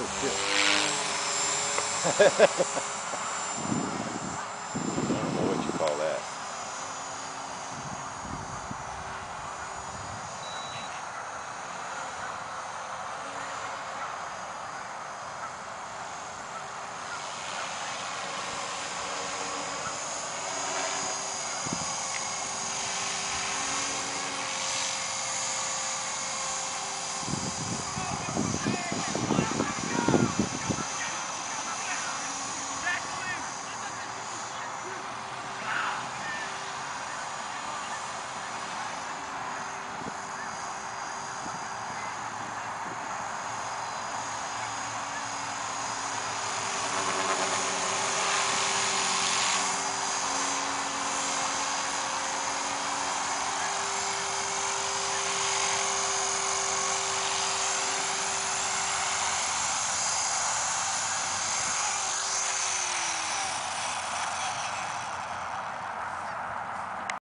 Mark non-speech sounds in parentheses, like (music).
Oh, shit. (laughs)